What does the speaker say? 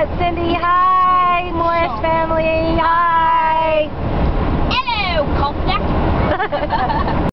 at Cindy High.